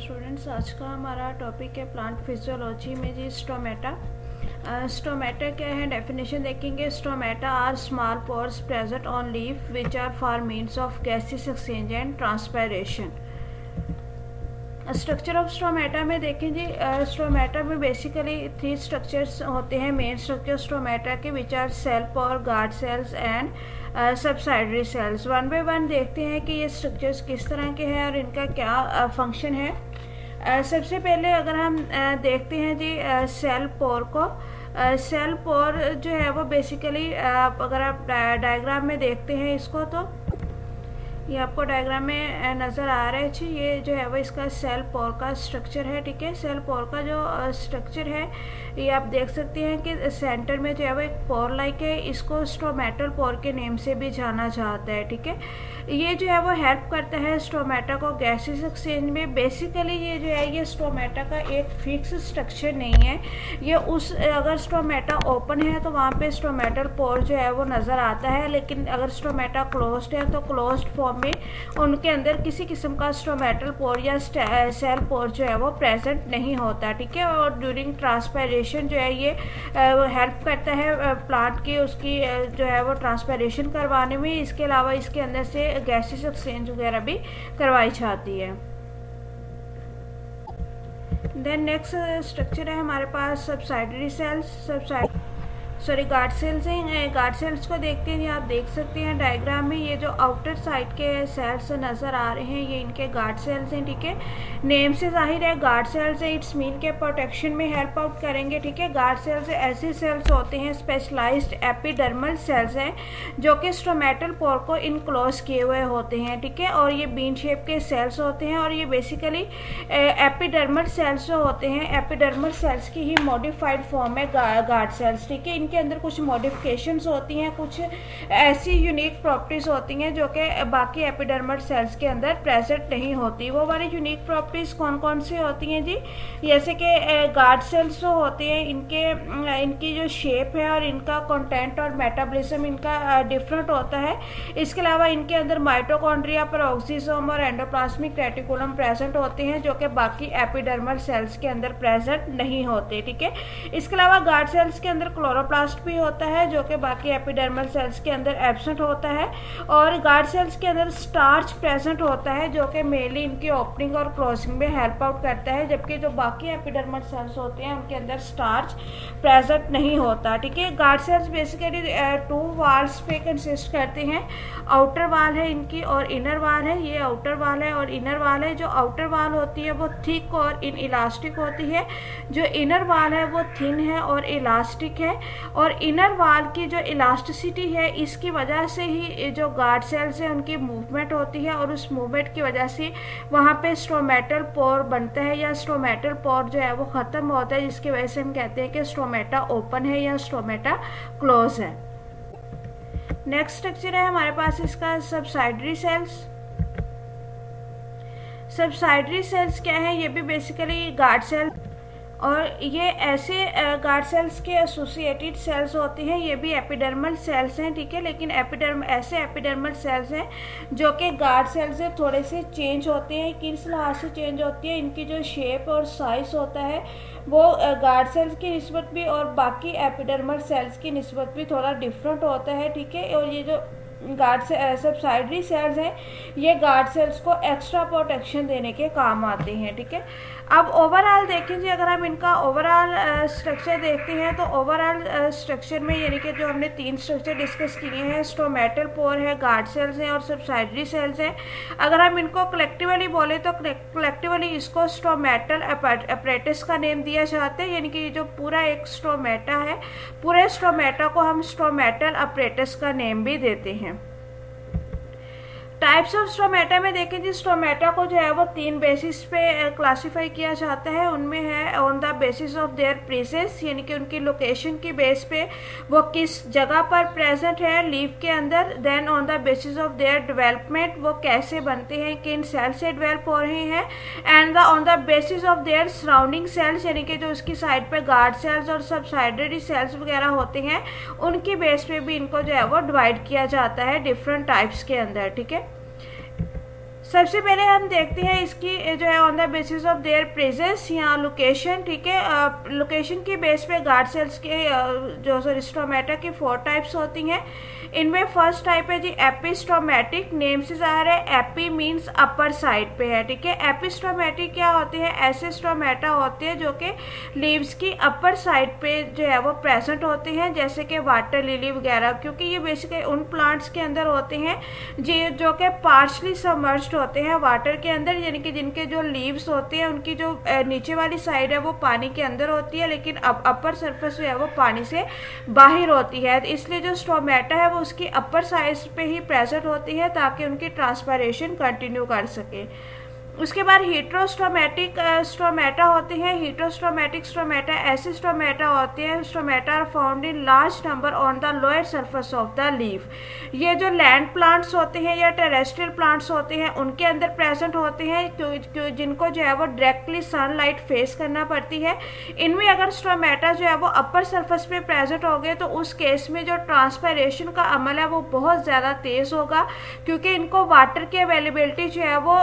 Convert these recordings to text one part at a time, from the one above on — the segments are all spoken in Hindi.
स्टूडेंट्स आज का हमारा टॉपिक है प्लांट फिजियोलॉजी में जी स्टोमेटा स्टोमेटा क्या है? डेफिनेशन देखेंगे. Stomata are small pores present on leaf which are for means of gases exchange and transpiration structure of stromata में देखें जी स्ट्रोमेटा में बेसिकली थ्री स्ट्रक्चर्स होते हैं. मेन स्ट्रक्चर स्ट्रोमेटा के विच आर सेल्फ और guard cells and subsidiary cells one by one देखते हैं कि ये स्ट्रक्चर्स किस तरह के हैं और इनका क्या फ़ंक्शन है. uh, सबसे पहले अगर हम uh, देखते हैं जी सेल uh, पोर को सेल पोर जो है वो बेसिकली अगर आप डायग्राम में देखते हैं इसको तो ये आपको डायग्राम में नज़र आ रहा है। ये जो है वो इसका सेल पोर का स्ट्रक्चर है, ठीक है? सेल पोर का जो स्ट्रक्चर है, ये आप देख सकते हैं कि सेंटर में जो है वो एक पोर लाइक है। इसको स्टोमेटल पोर के नेम से भी जाना जाता है, ठीक है? ये जो है वो हेल्प करता है स्टोमेटा को गैसेस एक्सचेंज में। बेसिकली ये जो है, ये स्टोमेटा का एक फिक्स स्ट्रक्चर नहीं है। ये उस अगर स्टोमेटा ओपन है तो वहाँ पे स्टोमेटल पोर जो है वो नज़र आता है, लेकिन अगर स्टोमेटा क्लोज है तो क्लोज फॉर्म में उनके अंदर किसी किस्म का स्टोमेटल पोर या सेल पोर जो है वो प्रेजेंट नहीं होता, ठीक है? और ड्यूरिंग ट्रांसपेरेशन जो है ये हेल्प करता है प्लांट की उसकी जो है वो ट्रांसपेरेशन करवाने में। इसके अलावा इसके अंदर से गैसेस एक्सचेंज वगैरह भी करवाई जाती है। देन नेक्स्ट स्ट्रक्चर है हमारे पास subsidiary cells subside sorry guard cells हैं गार्ड सेल्स को देखते हैं आप देख सकते हैं डायग्राम में ये जो आउटर साइड के सेल्स नज़र आ रहे हैं, ये इनके गार्ड सेल्स हैं, ठीक है? नेम से ज़ाहिर है गार्ड सेल्स हैं इट्स मीन के प्रोटेक्शन में हेल्प आउट करेंगे, ठीक है? गार्ड सेल्स ऐसे सेल्स होते हैं स्पेशलाइज्ड एपिडर्मल सेल्स हैं, जो कि स्टोमेटल पोर को इनक्लोज किए हुए होते हैं, ठीक है? और ये बीन शेप के सेल्स होते हैं, और ये बेसिकली एपिडर्मल सेल्स जो होते हैं एपिडर्मल सेल्स की ही मॉडिफाइड फॉर्म है गार्ड सेल्स ठीक है? के अंदर कुछ मॉडिफिकेशंस होती हैं, कुछ ऐसी यूनिक प्रॉपर्टीज़ होती हैं जो कि बाकी एपिडर्मल सेल्स के अंदर प्रेजेंट नहीं होती। वो वाली यूनिक प्रॉपर्टीज़ कौन कौन सी होती हैं जी? जैसे कि गार्ड सेल्स जो होते हैं, इनके इनकी जो शेप है और इनका कंटेंट और मेटाबॉलिज्म इनका डिफरेंट होता है। इसके अलावा इनके अंदर माइटोकॉन्ड्रिया पर ऑक्सीजोम और एंडोप्लास्मिक रेटिकुलम प्रेजेंट होते हैं, जो कि बाकी एपिडर्मल सेल्स के अंदर प्रेजेंट नहीं होते, ठीक है? इसके अलावा गार्ड सेल्स के अंदर क्लोरोप्लास्ट ब्लास्ट भी होता है, जो कि बाकी एपिडर्मल सेल्स के अंदर एबसेंट होता है और गार्ड सेल्स के अंदर स्टार्च प्रेजेंट होता है, जो कि मेनली इनकी ओपनिंग और क्लोजिंग में हेल्प आउट करता है, जबकि जो बाकी एपिडर्मल सेल्स होते हैं, उनके अंदर स्टार्च प्रेजेंट नहीं होता। ठीक है guard cells basically two walls पे कंसिस्ट करते हैं। आउटर वाल है इनकी और इनर वाल है। ये आउटर वाल है और इनर वाल है। जो आउटर वाल होती है, वो थिक और इन इलास्टिक होती है। जो इनर वाल है, वो थिन है और इलास्टिक है। और इनर वाल की जो इलास्टिसिटी है, इसकी वजह से ही जो गार्ड सेल्स हैं, उनकी मूवमेंट होती है और उस मूवमेंट की वजह से वहाँ पे स्ट्रोमेटल पोर बनता है या स्ट्रोमेटल पोर जो है, वो ख़त्म होता है, जिसकी वजह से हम कहते हैं कि स्ट्रोमेटा ओपन है या स्ट्रोमेटा क्लोज है। नेक्स्ट स्ट्रक्चर है हमारे पास इसका सबसाइडरी सेल्स सबसाइडरी सेल्स क्या है? ये भी बेसिकली गार्ड सेल और ये ऐसे गार्ड सेल्स के एसोसिएटेड सेल्स होते हैं, ये भी एपिडर्मल सेल्स हैं, ठीक है? लेकिन एपिडर्म ऐसे एपिडर्मल सेल्स हैं जो कि गार्ड सेल्स से थोड़े से चेंज होते हैं किस लिहाज से चेंज होती है, इनकी जो शेप और साइज़ होता है, वो गार्ड सेल्स की नस्बत भी और बाकी एपिडर्मल सेल्स की नस्बत भी थोड़ा डिफरेंट होता है, ठीक है? और ये जो गार्ड से सबसाइडरी सेल्स हैं, ये गार्ड सेल्स को एक्स्ट्रा प्रोटेक्शन देने के काम आते हैं, ठीक है? अब ओवरऑल देखें जी, अगर हम इनका ओवरऑल स्ट्रक्चर देखते हैं तो ओवरऑल स्ट्रक्चर में यानी कि जो हमने तीन स्ट्रक्चर डिस्कस किए हैं स्टोमेटल पोर है गार्ड सेल्स हैं और सबसाइडरी सेल्स हैं। अगर हम इनको कलेक्टिवली बोले तो कलेक्टिवली इसको स्टोमेटल अपरेटिस का नेम दिया जाता है, यानी कि जो पूरा एक स्टोमेटा है, पूरे स्टोमेटा को हम स्टोमेटल अपरेटिस का नेम भी देते हैं। टाइप्स ऑफ़ स्टोमेटा में देखें जी स्टोमेटा को जो है वो तीन बेसिस पे क्लासिफाई किया जाता है। उनमें है on the basis of their presence यानी कि उनकी लोकेशन की बेस पे। वो किस जगह पर प्रेजेंट है लीव के अंदर then on the basis of their development वो कैसे बनते हैं, किन सेल से डेवलप हो रहे हैं। And the on the basis of their surrounding cells यानी कि जो उसकी साइड पर गार्ड सेल्स और सबसाइडरी सेल्स वगैरह होते हैं, उनकी बेस पे भी इनको जो है वो डिवाइड किया जाता है डिफरेंट टाइप्स के अंदर, ठीक है? सबसे पहले हम देखते हैं इसकी जो है on the basis of their presence या लोकेशन ठीक है? लोकेशन के बेस पे गार्ड सेल्स के जो सो रिस्टोमेटा की फोर टाइप्स होती हैं। इनमें फ़र्स्ट टाइप है जी एपिस्टोमेटिक नेम से ज़ाहिर है एपी मीन्स अपर साइड पे है, ठीक है? एपिस्टोमेटिक क्या होते हैं? ऐसे स्टोमेटा होते हैं, जो कि लीव्स की अपर साइड पे जो है, वो प्रेजेंट होते हैं, जैसे कि वाटर लिली वगैरह, क्योंकि ये बेसिकली उन प्लांट्स के अंदर होते हैं, जी, जो कि पार्शली समर्स्ड होते हैं वाटर के अंदर, यानी कि जिनके जो लीव्स होते हैं, उनकी जो नीचे वाली साइड है, वो पानी के अंदर होती है, लेकिन अपर सरफेस जो है, वो पानी से बाहर होती है। इसलिए जो स्टोमेटा है, वो उसकी अपर साइज़ पे ही प्रेजेंट होती है ताकि उनकी ट्रांसपायरेशन कंटिन्यू कर सके। उसके बाद हीट्रोस्टोमेटिक स्टोमेटा होते हैं हीट्रोस्टोमेटिक स्टोमेटा ऐसे स्टोमेटा होते हैं stomata are found in large number on the lower surface of the leaf ये जो लैंड प्लांट्स होते हैं या टेरेस्ट्रियल प्लांट्स होते हैं, उनके अंदर प्रेजेंट होते हैं जिनको जो है वो डायरेक्टली सनलाइट फेस करना पड़ती है। इनमें अगर स्टोमेटा जो है वो अपर सरफेस पे प्रेजेंट हो गए तो उस केस में जो ट्रांसपायरेशन का अमल है, वो बहुत ज़्यादा तेज़ होगा, क्योंकि इनको वाटर की अवेलेबिलिटी जो है वो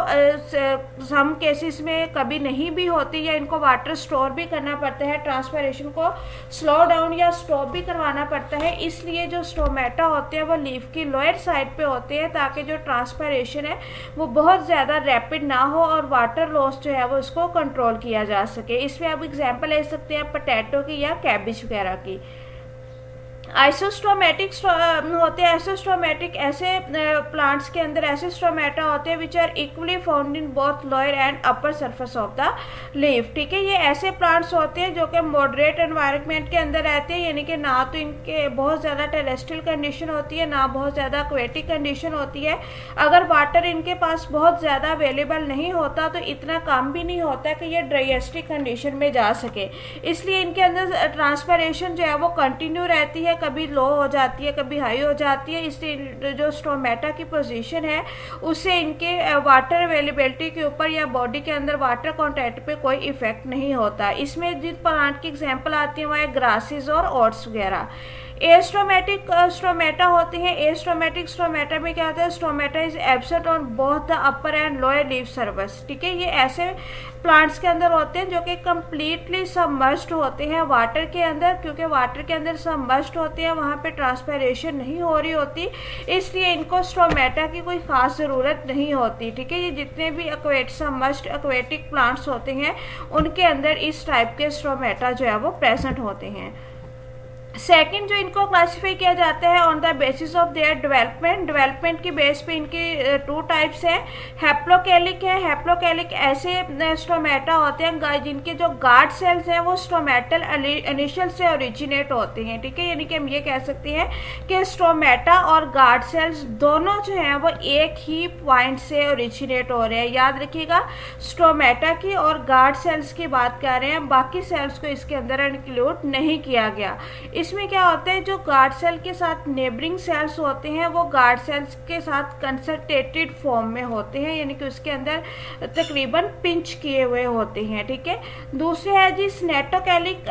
सम केसेस में कभी नहीं भी होती या इनको वाटर स्टोर भी करना पड़ता है ट्रांसपरेशन को स्लो डाउन या स्टॉप भी करवाना पड़ता है, इसलिए जो स्टोमेटा होते हैं, वो लीफ की लोअर साइड पे होते हैं ताकि जो ट्रांसपरेशन है, वो बहुत ज़्यादा रैपिड ना हो और वाटर लॉस जो है, वो इसको कंट्रोल किया जा सके। इसमें आप एग्ज़ाम्पल ले सकते हैं पटैटो की या कैबिज वगैरह की। आइसोस्टोमेटिक होते हैं एसोस्टोमेटिक ऐसे प्लांट्स के अंदर ऐसे स्टोमेटा होते हैं which are equally found in both lower and upper surface of the leaf ठीक है, ये ऐसे प्लांट्स होते हैं जो कि मॉडरेट एनवायरनमेंट के अंदर रहते हैं, यानी कि ना तो इनके बहुत ज़्यादा टेरेस्ट्रियल कंडीशन होती है, ना बहुत ज़्यादा एक्वेटिक कंडीशन होती है। अगर वाटर इनके पास बहुत ज़्यादा अवेलेबल नहीं होता तो इतना काम भी नहीं होता कि ये ड्राइस्टिक कंडीशन में जा सके। इसलिए इनके अंदर ट्रांसपरेशन जो है वो कंटिन्यू रहती है कभी लो हो जाती है, कभी हाई हो जाती है इसलिए जो स्टोमेटा की पोजीशन है, उससे इनके वाटर अवेलेबिलिटी के ऊपर या बॉडी के अंदर वाटर कॉन्टेक्ट पे कोई इफ़ेक्ट नहीं होता। इसमें जिन प्लांट की एग्ज़ाम्पल आती है वह ग्रासेस और ओट्स वगैरह। एस्ट्रोमेटिक स्ट्रोमेटा होते हैं। एस्ट्रोमेटिक स्ट्रोमेटा में क्या होता है? Stomata is absent on both the upper and lower leave surfaces ठीक है? ये ऐसे प्लांट्स के अंदर होते हैं जो कि कम्प्लीटली सबमर्स्ड होते हैं वाटर के अंदर, क्योंकि वाटर के अंदर सबमर्स्ड होते हैं, वहाँ पे ट्रांसपेरेशन नहीं हो रही होती, इसलिए इनको स्ट्रोमेटा की कोई ख़ास ज़रूरत नहीं होती, ठीक है? ये जितने भी अक्वेट सबमर्स्ड अक्वेटिक प्लांट्स होते हैं, उनके अंदर इस टाइप के स्ट्रोमेटा जो है वो प्रेजेंट होते हैं। सेकंड जो इनको क्लासिफाई किया जाता है on the basis of their development development की बेस पे इनके टू टाइप्स हैं। हैप्लोकैलिक है हैप्लोकैलिक ऐसे स्टोमेटा होते हैं जिनके जो गार्ड सेल्स हैं, वो स्टोमेटल इनिशियल से ओरिजिनेट होते हैं, ठीक है? यानी कि हम ये कह सकते हैं कि स्टोमेटा और गार्ड सेल्स दोनों जो हैं, वो एक ही पॉइंट से ओरिजिनेट हो रहे हैं। याद रखिएगा स्टोमेटा की और गार्ड सेल्स की बात कर रहे हैं, बाकी सेल्स को इसके अंदर इंक्लूड नहीं किया गया। इसमें क्या होता है, जो गार्ड सेल के साथ नेबरिंग सेल्स होते हैं, वो गार्ड सेल्स के साथ कंसल्टेटेड फॉर्म में होते हैं, यानी कि उसके अंदर तकरीबन पिंच किए हुए होते हैं, ठीक है? दूसरे है जी स्नेटोकैलिक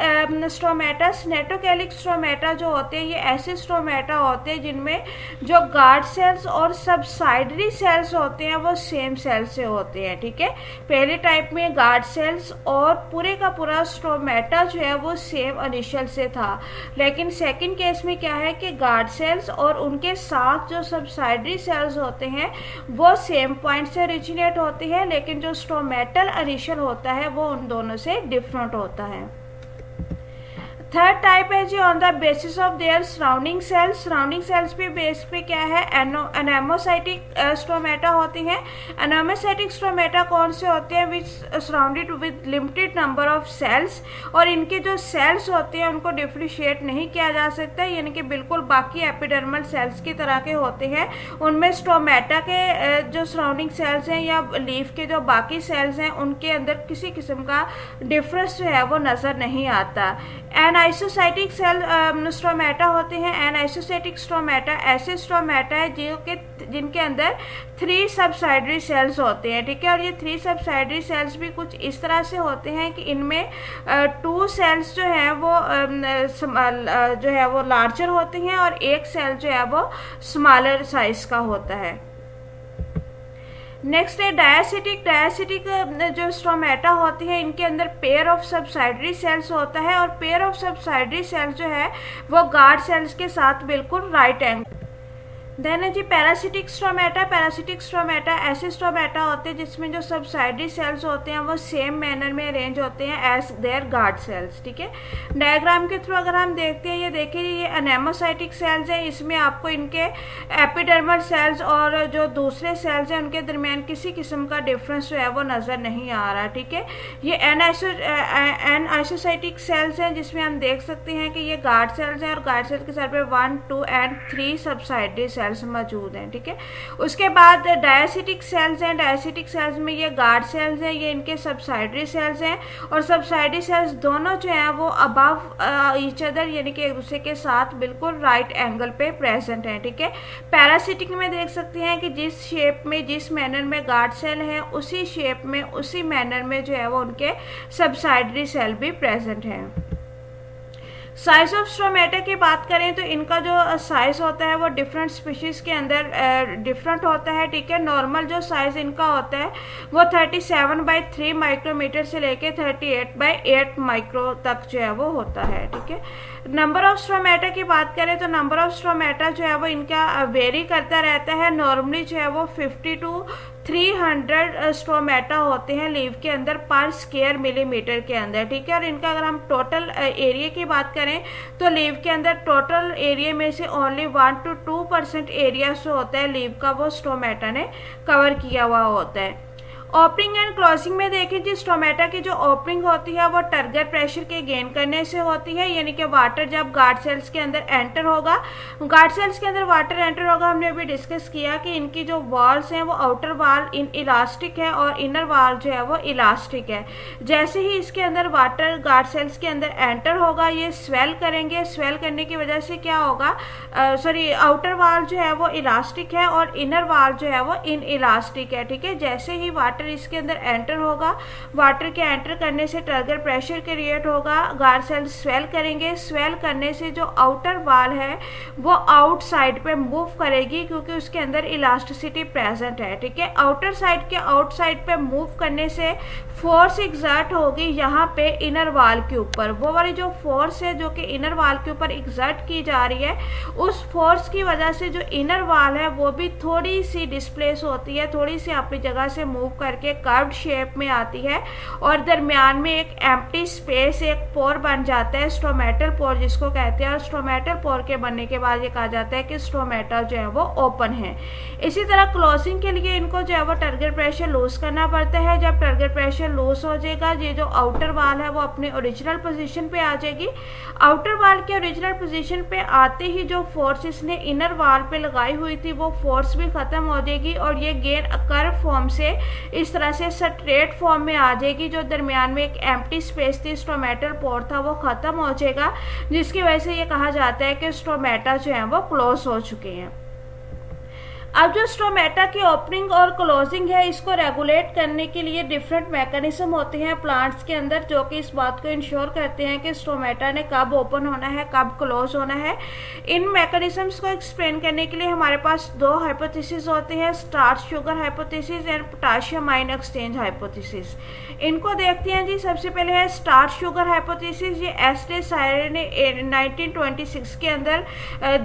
स्ट्रोमेटा स्नेटोकैलिक स्ट्रोमेटा जो होते हैं, ये ऐसे स्ट्रोमेटा होते हैं, जिनमें जो गार्ड सेल्स और सबसाइडरी सेल्स होते हैं, वो सेम सेल से होते हैं, ठीक है? पहले टाइप में गार्ड सेल्स और पूरे का पूरा स्ट्रोमेटा जो है, वो सेम इनिशियल से था। लेकिन सेकंड केस में क्या है कि गार्ड सेल्स और उनके साथ जो सब्साइडरी सेल्स होते हैं, वो सेम पॉइंट से ओरिजिनेट होते हैं, लेकिन जो स्टोमेटल अनिशल होता है, वो उन दोनों से डिफरेंट होता है। थर्ड टाइप है जी on the basis of their surrounding cells surrounding cells पे बेस पे क्या है? एनामोसाइटिक स्टोमेटा होती हैं. एनामोसाइटिक स्टोमेटा कौन से होते हैं? Which surrounded with limited number of cells और इनके जो सेल्स होते हैं, उनको डिफ्रिशिएट नहीं किया जा सकता. यानी कि बिल्कुल बाकी एपिडर्मल सेल्स की तरह के होते हैं. उनमें स्टोमेटा के जो सराउंडिंग सेल्स हैं या लीफ के जो बाकी सेल्स हैं, उनके अंदर किसी किस्म का डिफरेंस जो है, वो नज़र नहीं आता. एन आइसोसाइटिक सेल स्ट्रोमेटा होते हैं एन आइसोसाइटिक स्ट्रोमेटा ऐसे स्ट्रोमेटा है जो कि, जिनके अंदर थ्री सबसाइडरी सेल्स होते हैं, ठीक है? और ये थ्री सबसाइडरी सेल्स भी कुछ इस तरह से होते हैं कि इनमें टू सेल्स जो है वो जो है वो लार्जर होते हैं और एक सेल जो है वो स्मॉलर साइज़ का होता है। नेक्स्ट है डायासिटिक डायासिटिक जो स्टोमेटा होती है, इनके अंदर पेयर ऑफ़ सब्साइडरी सेल्स होता है और पेयर ऑफ़ सब्साइडरी सेल्स जो है, वो गार्ड सेल्स के साथ बिल्कुल राइट एंगल देन है जी पैरासिटिक स्ट्रोमेटा पैरासिटिक स्ट्रोमेटा ऐसे स्ट्रोमेटा होते हैं जिसमें जो सब्साइडरी सेल्स होते हैं, वो सेम मैनर में अरेंज होते हैं एज देयर गार्ड सेल्स ठीक है? डायग्राम के थ्रू अगर हम देखते हैं, ये देखिए, ये अनेमोसाइटिक सेल्स हैं, इसमें आपको इनके एपिडर्मल सेल्स और जो दूसरे सेल्स हैं, उनके दरमियान किसी किस्म का डिफरेंस जो है, वो नज़र नहीं आ रहा, ठीक है? ये aniso anisocytic cells हैं, जिसमें हम देख सकते हैं कि ये गार्ड सेल्स हैं और गार्ड सेल्स के सर पे one two and three subsidiary cells cells मौजूद हैं, ठीक है? उसके बाद डायसिटिक सेल्स हैं डायसिटिक सेल्स में ये गार्ड सेल्स हैं, ये इनके सब्साइडरी सेल्स हैं और सब्साइडरी सेल्स दोनों जो हैं वो अबव ईच अदर यानी कि एक दूसरे के साथ बिल्कुल राइट एंगल पे प्रेजेंट हैं, ठीक है? पैरासिटिक में देख सकते हैं कि जिस शेप में, जिस मैनर में गार्ड सेल है, उसी शेप में, उसी मैनर में जो है वो उनके सब्साइडरी सेल भी प्रेजेंट हैं। साइज़ ऑफ़ स्ट्रोमेटा की बात करें तो इनका जो साइज़ होता है वो डिफरेंट स्पीशीज़ के अंदर डिफरेंट होता है, ठीक है? नॉर्मल जो साइज़ इनका होता है, वो 37 सेवन बाई थ्री माइक्रोमीटर से लेके 38 एट बाई एट माइक्रो तक जो है वो होता है, ठीक है? नंबर ऑफ़ स्ट्रोमेटा की बात करें तो नंबर ऑफ़ स्ट्रोमेटा जो है वो इनका वेरी करता रहता है। नॉर्मली जो है वो 50 टू 300 स्ट्रोमेटा होते हैं लीव के अंदर पर स्केयर मिलीमीटर के अंदर, ठीक है? और इनका अगर हम टोटल एरिया की बात करें तो लीव के अंदर टोटल एरिया में से only one two two percent area जो होता है लीव का वो स्ट्रोमेटा ने कवर किया हुआ होता है। ओपनिंग एंड क्लोजिंग में देखें जिस टोमेटो की जो ओपनिंग होती है, वो टर्गर प्रेशर के गेन करने से होती है। यानी कि वाटर जब गार्ड सेल्स के अंदर एंटर होगा गार्ड सेल्स के अंदर वाटर एंटर होगा, हमने अभी डिस्कस किया कि इनकी जो वॉल्स हैं, वो आउटर वाल इन इलास्टिक है और इनर वाल जो है, वो इलास्टिक है। जैसे ही इसके अंदर वाटर गार्ड सेल्स के अंदर एंटर होगा, ये स्वेल करेंगे। स्वेल करने की वजह से क्या होगा? सॉरी आउटर वाल जो है, वो इलास्टिक है और इनर वाल जो है, वो इन इलास्टिक है। ठीक है? जैसे ही वाटर वाटर इसके अंदर एंटर होगा। वाटर के एंटर करने से टर्गर प्रेशर क्रिएट होगा। गार सेल स्वेल करेंगे। स्वेल करने से जो आउटर वाल है, वो आउट साइड पे मूव करेगी क्योंकि उसके अंदर इलास्टिसिटी प्रेजेंट है, ठीक है? आउटर साइड के आउट साइड पे मूव करने से फोर्स एग्जर्ट होगी यहाँ पे इनर वाल के ऊपर। वो वाली जो फोर्स है, जो कि इनर वाल के ऊपर एग्जर्ट की जा रही है, उस फोर्स की वजह से जो इनर वाल है, वो भी थोड़ी सी डिस्प्लेस होती है, थोड़ी सी अपनी जगह से मूव करके कर्व्ड शेप में आती है और दरमियान में एक एम्प्टी स्पेस एक पोर बन जाता है स्टोमेटल पोर जिसको कहते हैं। और स्टोमेटल पोर के बनने के बाद ये कहा जाता है कि स्टोमेटा जो है वो ओपन है। इसी तरह क्लोजिंग के लिए इनको जो है वो टारगेट प्रेशर लूज करना पड़ता है। जब टारगेट प्रेशर लूज हो जाएगा, ये जो आउटर वाल है वो अपने ओरिजिनल पोजीशन पे आ जाएगी। आउटर वाल के ओरिजिनल पोजीशन पे आते ही जो फोर्स इसने इनर वाल पे लगाई हुई थी, वो फोर्स भी ख़त्म हो जाएगी और ये गेन कर्व फॉर्म से इस तरह से स्ट्रेट फॉर्म में आ जाएगी, जो दरमियान में एक एम्प्टी स्पेस थी स्टोमेटल पोर था, वो ख़त्म हो जाएगा, जिसकी वजह से ये कहा जाता है कि स्टोमेटा जो है, वो क्लोज हो चुके हैं। अब जो स्टोमेटा की ओपनिंग और क्लोजिंग है, इसको रेगुलेट करने के लिए डिफरेंट मैकेनिज्म होते हैं प्लांट्स के अंदर, जो कि इस बात को इंश्योर करते हैं कि स्टोमेटा ने कब ओपन होना है, कब क्लोज होना है। इन मैकेनिज्म्स को एक्सप्लेन करने के लिए हमारे पास दो हाइपोथेसिस होते हैं starch sugar hypothesis and potassium ion exchange hypothesis इनको देखते हैं जी, सबसे पहले है स्टार्च शुगर हाइपोथेसिस ये एस टे सायरे ने 1926 के अंदर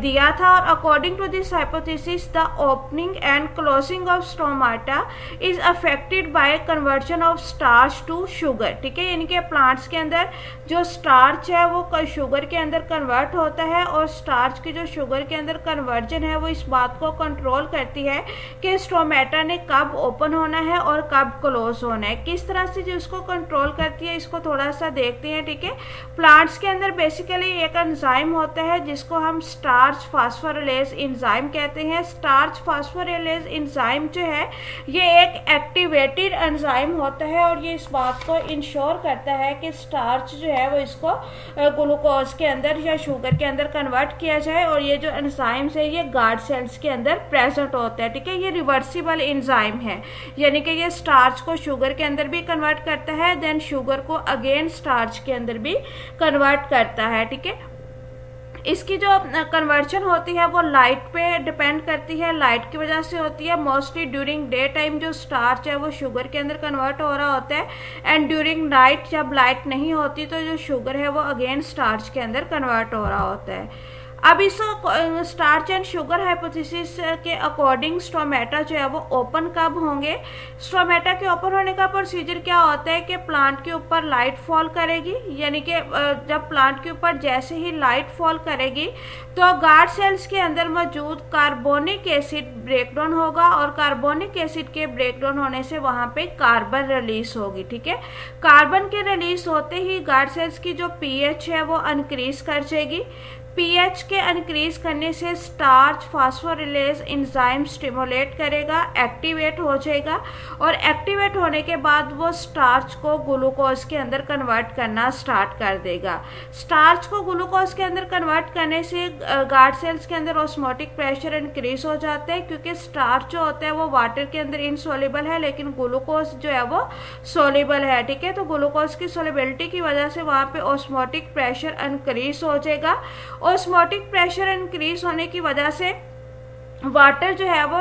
दिया था और according to this hypothesis the opening and closing of stomata is affected by conversion of starch to sugar, ठीक है? यानी कि प्लांट्स के अंदर जो स्टार्च है, वो शुगर के अंदर कन्वर्ट होता है और स्टार्च की जो शुगर के अंदर कन्वर्जन है, वो इस बात को कंट्रोल करती है कि स्टोमेटा ने कब ओपन होना है और कब क्लोज होना है। किस तरह से जो इसको कंट्रोल करती है, इसको थोड़ा सा देखते हैं, ठीक है? प्लांट्स के अंदर बेसिकली एक एंजाइम होता है, जिसको हम स्टार्च फास्फोरलेज इंजाइम कहते हैं। स्टार्च फास्फोरेलेज इंजाइम जो है, ये एक एक्टिवेटेड एंजाइम होता है और ये इस बात को इंश्योर करता है कि स्टार्च जो है वो इसको ग्लूकोज के अंदर या शुगर के अंदर कन्वर्ट किया जाए और ये जो एंजाइम्स है, ये गार्ड सेल्स के अंदर प्रेजेंट होता है, ठीक है? ये रिवर्सिबल इंजाइम है। यानी कि ये स्टार्च को शुगर के अंदर भी कन्वर्ट करता है देन शुगर को अगेन स्टार्च के अंदर भी कन्वर्ट करता है, ठीक है? इसकी जो कन्वर्शन होती है, वो लाइट पे डिपेंड करती है। लाइट की वजह से होती है मोस्टली ड्यूरिंग डे टाइम जो स्टार्च है, वो शुगर के अंदर कन्वर्ट हो रहा होता है। एंड ड्यूरिंग नाइट जब लाइट नहीं होती तो जो शुगर है, वो अगेन स्टार्च के अंदर कन्वर्ट हो रहा होता है। अब इस स्टार्च एंड शुगर हाइपोथेसिस के अकॉर्डिंग स्टोमेटा जो है वो ओपन कब होंगे? स्टोमेटा के ओपन होने का प्रोसीजर क्या होता है कि प्लांट के ऊपर लाइट फॉल करेगी? यानी कि जब प्लांट के ऊपर जैसे ही लाइट फॉल करेगी तो गार्ड सेल्स के अंदर मौजूद कार्बोनिक एसिड ब्रेकडाउन होगा और कार्बोनिक एसिड के ब्रेकडाउन होने से वहाँ पे कार्बन रिलीज़ होगी, ठीक है? कार्बन के रिलीज़ होते ही गार्ड सेल्स की जो पीएच है वो अनक्रीज कर जाएगी। पीएच के इंक्रीज करने से स्टार्च फास्फोरिलेज इंजाइम स्टिमुलेट करेगा एक्टिवेट हो जाएगा और एक्टिवेट होने के बाद वो स्टार्च को ग्लूकोज के अंदर कन्वर्ट करना स्टार्ट कर देगा। स्टार्च को ग्लूकोज के अंदर कन्वर्ट करने से गार्ड सेल्स के अंदर ऑस्मोटिक प्रेशर इंक्रीज हो जाता है क्योंकि स्टार्च जो होता है वो वाटर के अंदर इनसोलेबल है, लेकिन ग्लूकोज जो है वो सोलेबल है, ठीक है? तो ग्लूकोज की सोलेबिलिटी की वजह से वहाँ पे ऑस्मोटिक प्रेशर इंक्रीज हो जाएगा ऑस्मोटिक प्रेशर इंक्रीज होने की वजह से वाटर जो है वो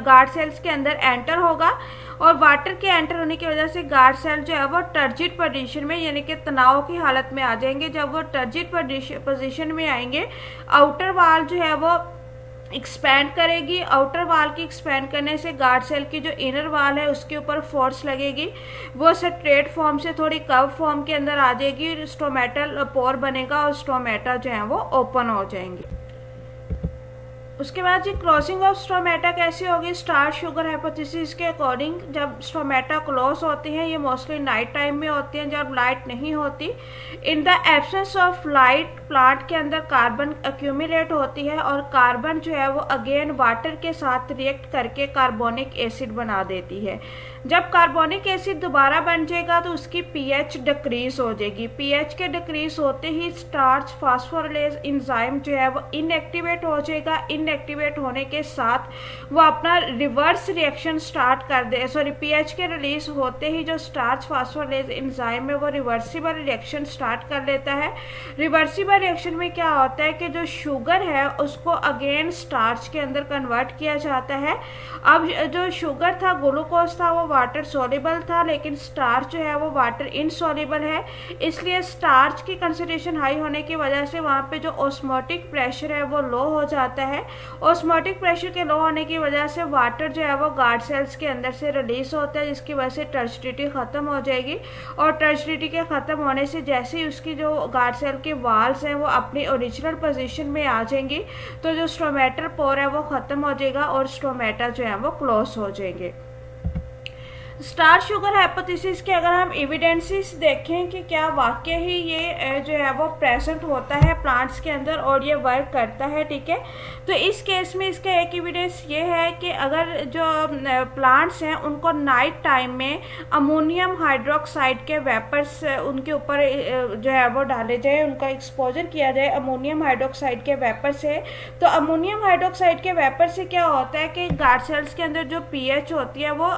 गार्ड सेल्स के अंदर एंटर होगा और वाटर के एंटर होने की वजह से गार्ड सेल जो है वो टर्जिट पोजिशन में, यानी कि तनाव की हालत में आ जाएँगे। जब वो टर्जिट पोजिशन में आएँगे आउटर वाल जो है वो एक्सपैंड करेगी आउटर वाल की एक्सपैंड करने से गार्ड सेल की जो इनर वाल है, उसके ऊपर फोर्स लगेगी। वो स्ट्रेट फॉर्म से थोड़ी कव फॉर्म के अंदर आ जाएगी स्टोमेटल पोर बनेगा और स्टोमेटा जो है वो ओपन हो जाएँगे। उसके बाद जी क्रॉसिंग ऑफ़ स्टोमेटा कैसी होगी? स्टार शुगर हाइपोथेसिस के अकॉर्डिंग जब स्टोमेटा क्लोज होते हैं, ये मोस्टली नाइट टाइम में होते हैं, जब लाइट नहीं होती in the absence of light plant के अंदर कार्बन अक्यूमिलेट होती है और कार्बन जो है वो अगेन वाटर के साथ रिएक्ट करके कार्बोनिक एसिड बना देती है। जब कार्बोनिक एसिड दोबारा बन जाएगा तो उसकी पीएच डिक्रीज हो जाएगी। पीएच के डिक्रीज होते ही स्टार्च फास्फोरलेज इंजाइम जो है वो इनएक्टिवेट हो जाएगा। इनएक्टिवेट होने के साथ वो अपना रिवर्स रिएक्शन स्टार्ट कर दे। सॉरी पीएच के रिलीज़ होते ही जो स्टार्च फास्फोरलेज इंजाइम है वो रिवर्सिबल रिएक्शन स्टार्ट कर लेता है। रिवर्सिबल रिएक्शन में क्या होता है कि जो शुगर है, उसको अगेन स्टार्च के अंदर कन्वर्ट किया जाता है। अब जो शुगर था ग्लूकोज था, वो वाटर सोलेबल था, लेकिन स्टार्च जो है वो वाटर इनसोलेबल है। इसलिए स्टार्च की कंसनट्रेशन हाई होने की वजह से वहाँ पे जो ओस्मोटिक प्रेशर है वो लो हो जाता है। ओस्मोटिक प्रेशर के लो होने की वजह से वाटर जो है वो गार्ड सेल्स के अंदर से रिलीज़ होता है, जिसकी वजह से टर्चडिटी ख़त्म हो जाएगी। और टर्चडिटी के ख़त्म होने से जैसे ही उसकी जो गार्ड सेल के वाल्स हैं वो अपनी ओरिजिनल पोजिशन में आ जाएँगी तो जो स्टोमेटर पोर है वो ख़त्म हो जाएगा और स्टोमेटा जो है वो क्लोज हो जाएँगे। स्टार शुगर हाइपोथेसिस के अगर हम एविडेंसेस देखें कि क्या वाकई ही ये जो है वो प्रेजेंट होता है प्लांट्स के अंदर और ये वर्क करता है, ठीक है? तो इस केस में इसका एक एविडेंस ये है कि अगर जो प्लांट्स हैं, उनको नाइट टाइम में अमोनियम हाइड्रोक्साइड के वेपर्स उनके ऊपर जो है वो डाले जाए, उनका एक्सपोजर किया जाए अमोनियम हाइड्रोक्साइड के वेपर से तो अमोनियम हाइड्रोक्साइड के वेपर से क्या होता है कि गार्ड सेल्स के अंदर जो पीएच होती है वो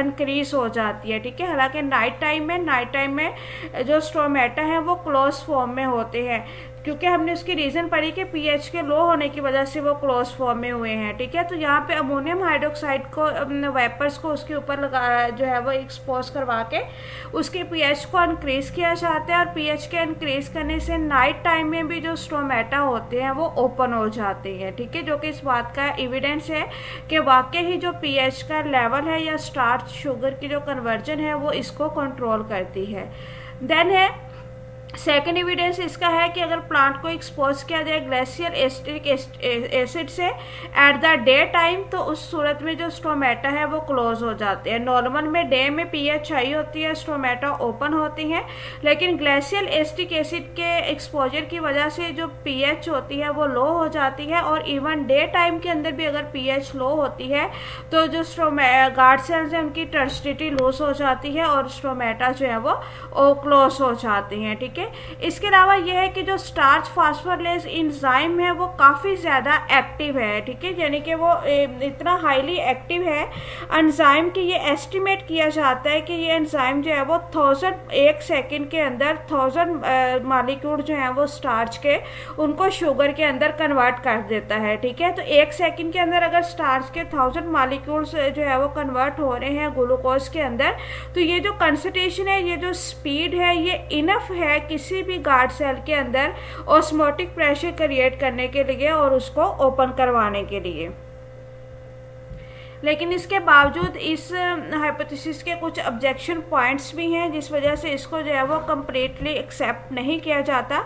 इंक्रीज हो जाती है, ठीक है? हालाँकि नाइट टाइम में नाइट टाइम में जो स्टोमेटा है, वो क्लोज फॉर्म में होते हैं। क्योंकि हमने उसकी रीज़न पढ़ी कि पीएच के लो होने की वजह से वो क्लोज फॉर्म में हुए हैं, ठीक है? तो यहाँ पे अमोनियम हाइड्रोक्साइड को वेपर्स को उसके ऊपर लगा, जो है वो एक्सपोज करवा के उसके पीएच को इनक्रीज़ किया जाता है और पीएच के इनक्रीज करने से नाइट टाइम में भी जो स्टोमेटा होते हैं वो ओपन हो जाते हैं, ठीक है? जो कि इस बात का एविडेंस है कि वाकई ही जो पीएच का लेवल है या स्टार्च शुगर की जो कन्वर्जन है वो इसको कंट्रोल करती है। देन है सेकेंड एविडेंस इसका है कि अगर प्लांट को एक्सपोज किया जाए ग्लेशियर एस्टिक एसिड से एट द डे टाइम तो उस सूरत में जो स्टोमेटा है वो क्लोज हो जाते हैं। नॉर्मल में डे में पीएच हाई होती है स्टोमेटा ओपन होती हैं। लेकिन ग्लेशियल एस्टिक एसिड के एक्सपोजर की वजह से जो पीएच होती है वो लो हो जाती है और इवन डे टाइम के अंदर भी अगर पीएच लो होती है तो जो स्टोमे गार्ड सेल्स हैं, उनकी टर्स्टिटी लूज हो जाती है और स्टोमेटा जो है वो क्लोज हो जाती हैं, ठीक है? है इसके अलावा यह है कि जो स्टार्च फास्फोरलेस इंजाइम है, वो काफ़ी ज़्यादा एक्टिव है, ठीक है? यानी कि वो इतना हाईली एक्टिव है। एंजाइम की ये एस्टिमेट किया जाता है कि ये एंजाइम जो है वो थाउज़ेंड, एक सेकेंड के अंदर थाउज़ेंड मालिक्यूल जो है वो स्टार्च के, उनको शुगर के अंदर कन्वर्ट कर देता है, ठीक है? तो एक सेकेंड के अंदर अगर स्टार्च के थाउज़ेंड मालिक्यूल्स जो है वो कन्वर्ट हो रहे हैं ग्लूकोज के अंदर तो ये जो कंसनट्रेशन है, ये जो स्पीड है, ये इनफ है किसी भी गार्ड सेल के अंदर ऑस्मोटिक प्रेशर क्रिएट करने के लिए और उसको ओपन करवाने के लिए। लेकिन इसके बावजूद इस हाइपोथेसिस के कुछ ऑब्जेक्शन पॉइंट्स भी हैं, जिस वजह से इसको जो है वो कम्प्लीटली एक्सेप्ट नहीं किया जाता।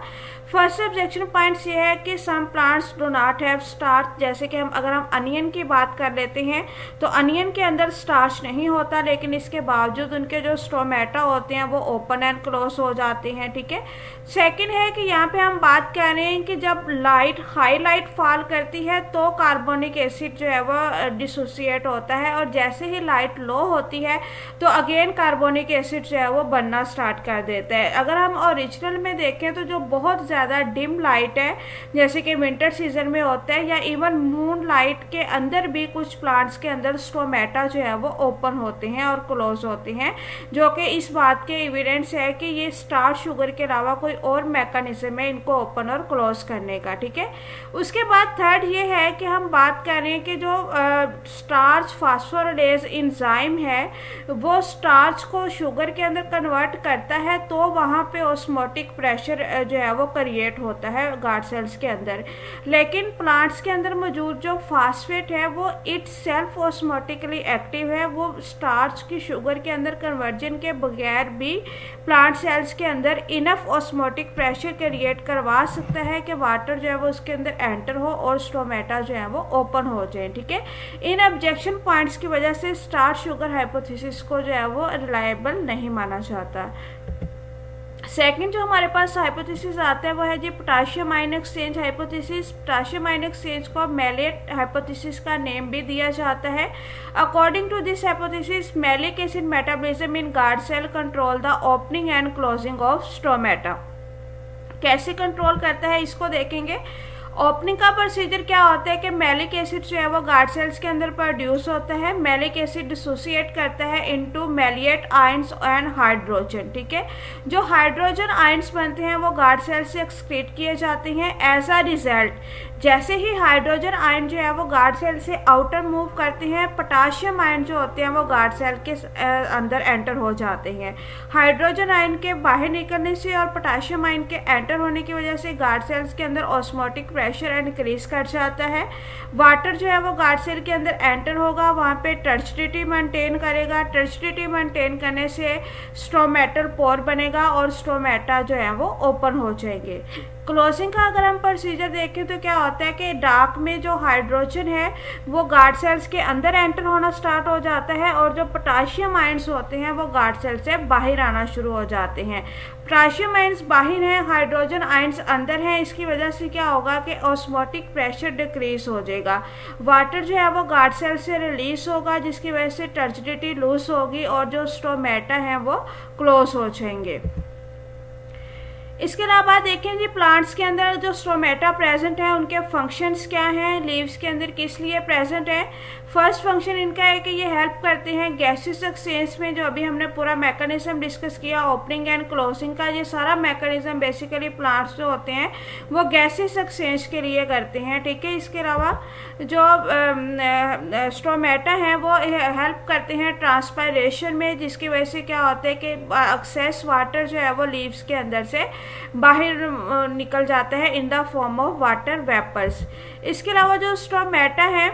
फ़र्स्ट ऑब्जेक्शन पॉइंट्स ये है कि some plants do not have starch जैसे कि हम, अगर हम अनियन की बात कर लेते हैं तो अनियन के अंदर स्टार्च नहीं होता, लेकिन इसके बावजूद उनके जो स्टोमेटा होते हैं, वो ओपन एंड क्लोज हो जाते हैं, ठीक है? सेकंड है कि यहाँ पे हम बात कर रहे हैं कि जब लाइट हाई लाइट फॉल करती है तो कार्बोनिक एसिड जो है वह डिसोसिएट होता है और जैसे ही लाइट लो होती है तो अगेन कार्बोनिक एसिड जो है वो बनना स्टार्ट कर देता है। अगर हम ओरिजिनल में देखें तो जो बहुत ज़्यादा डिम लाइट है, जैसे कि विंटर सीज़न में होता है, या इवन मून लाइट के अंदर भी कुछ प्लांट्स के अंदर स्टोमेटा जो है वो ओपन होते हैं और क्लोज होते हैं, जो कि इस बात के एविडेंस है कि ये स्टार शुगर के अलावा कोई और मैकेनिज्म है इनको ओपन और क्लोज करने का, ठीक है? उसके बाद थर्ड ये है कि हम बात करें कि जो स्टार्च फास्फोरडेज इंजाइम है, वो स्टार्च को शुगर के अंदर कन्वर्ट करता है तो वहाँ पे ऑस्मोटिक प्रेशर जो है वो क्रिएट होता है गार्ड सेल्स के अंदर। लेकिन प्लांट्स के अंदर मौजूद जो फास्फेट है, वो इट सेल्फ ऑस्मोटिकली एक्टिव है, वो स्टार्च की शुगर के अंदर कन्वर्जन के बगैर भी प्लांट सेल्स के अंदर इनफ ऑस्मोटिक प्रेशर क्रिएट करवा सकता है कि वाटर जो है वो उसके अंदर एंटर हो और स्टोमेटा जो है वो ओपन हो जाए, ठीक है? इन ऑब्जेक्शन पॉइंट्स की वजह से स्टार शुगर हाइपोथेसिस को जो है वो रिलायबल नहीं माना जाता। सेकंड जो हमारे पास हाइपोथेसिस आता है, वो है जी potassium ion exchange hypothesis potassium ion exchange को मेलेट हाइपोथेसिस का नेम भी दिया जाता है। According to this hypothesis malic acid metabolism in guard cell control the opening and closing of stomata कैसे कंट्रोल करता है, इसको देखेंगे। ओपनिंग का प्रोसीजर क्या होता है कि मेलिक एसिड जो है वो गार्ड सेल्स के अंदर प्रोड्यूस होता है। मेलिक एसिड डिसोसिएट करता है into malate ions and hydrogen ठीक है? जो हाइड्रोजन आयंस बनते हैं, वो गार्ड सेल्स से एक्सक्रीट किए जाते हैं। एज अ रिज़ल्ट जैसे ही हाइड्रोजन आयन जो है वो गार्ड सेल से आउटर मूव करते हैं पोटाशियम आयन जो होते हैं वो गार्ड सेल के अंदर एंटर हो जाते हैं। हाइड्रोजन आयन के बाहर निकलने से और पोटाशियम आयन के एंटर होने की वजह से गार्ड सेल्स के अंदर ऑस्मोटिक प्रेशर इंक्रीज कर जाता है। वाटर जो है वो गार्ड सेल के अंदर एंटर होगा, वहाँ पे टर्चडिटी मेंटेन करेगा। टर्चडिटी मेंटेन करने से स्टोमेटल पोर बनेगा और स्टोमेटा जो है वो ओपन हो जाएँगे। क्लोजिंग का अगर हम प्रोसीजर देखें तो क्या होता है कि डार्क में जो हाइड्रोजन है, वो गार्ड सेल्स के अंदर एंटर होना स्टार्ट हो जाता है और जो पोटाशियम आयंस होते हैं, वो गार्ड सेल से बाहर आना शुरू हो जाते हैं। पोटाशियम आयंस बाहर हैं हाइड्रोजन आयंस अंदर हैं, इसकी वजह से क्या होगा कि ऑस्मोटिक प्रेशर डिक्रीज हो जाएगा। वाटर जो है, वो गार्ड सेल से रिलीज़ होगा, जिसकी वजह से टर्जिडिटी लूज होगी और जो स्टोमेटा हैं, वो क्लोज हो जाएँगे। इसके अलावा देखें जी प्लांट्स के अंदर जो स्टोमेटा प्रेजेंट है, उनके फ़ंक्शंस क्या हैं लीव्स के अंदर किस लिए प्रेजेंट है? फ़र्स्ट फ़ंक्शन इनका है कि ये हेल्प करते हैं गैसेस एक्सचेंज में, जो अभी हमने पूरा मैकेनिज्म डिस्कस किया ओपनिंग एंड क्लोजिंग का, ये सारा मैकेनिज्म बेसिकली प्लांट्स जो होते हैं, वो गैसेस एक्सचेंज के लिए करते हैं, ठीक है? इसके अलावा जो स्टोमेटा है, वो हेल्प करते हैं ट्रांसपायरेशन में, जिसकी वजह से क्या होता है कि एक्सेस वाटर जो है, वो लीव्स के अंदर से बाहर निकल जाता है in the form of water vapours इसके अलावा जो स्ट्रोमेटा है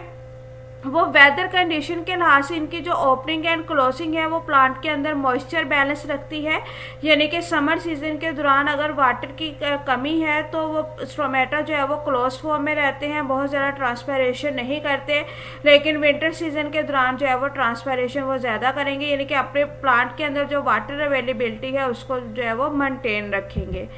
वो वेदर कंडीशन के लिहाज से इनकी जो ओपनिंग एंड क्लोजिंग है, वो प्लांट के अंदर मॉइस्चर बैलेंस रखती है। यानी कि समर सीज़न के दौरान अगर वाटर की कमी है तो वो स्टोमेटा जो है, वो क्लोज फॉर्म में रहते हैं, बहुत ज़्यादा ट्रांसपेरेशन नहीं करते। लेकिन विंटर सीज़न के दौरान जो है, वो ट्रांसपेरेशन वो ज़्यादा करेंगे। यानी कि अपने प्लांट के अंदर जो वाटर अवेलेबिलिटी है, उसको जो है, वो मेनटेन रखेंगे।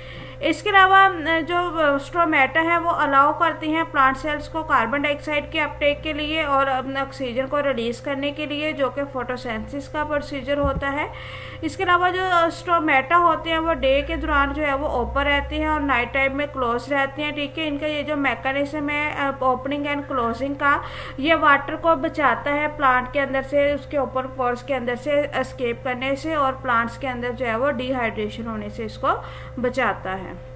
इसके अलावा जो स्ट्रोमेटा है, वो अलाउ करती हैं प्लांट सेल्स को कार्बन डाइऑक्साइड के अपटेक के लिए और ऑक्सीजन को रिलीज़ करने के लिए, जो कि फोटोसेंसिस का प्रोसीजर होता है। इसके अलावा जो स्टोमेटा होते हैं, वो डे के दौरान जो है वो ओपन रहते हैं और नाइट टाइम में क्लोज रहते हैं, ठीक है? इनका ये जो मैकेनिज्म है ओपनिंग एंड क्लोजिंग का, ये वाटर को बचाता है प्लांट के अंदर से, उसके ओपन पोर्स के अंदर से स्केप करने से और प्लांट्स के अंदर जो है वो डिहाइड्रेशन होने से इसको बचाता है।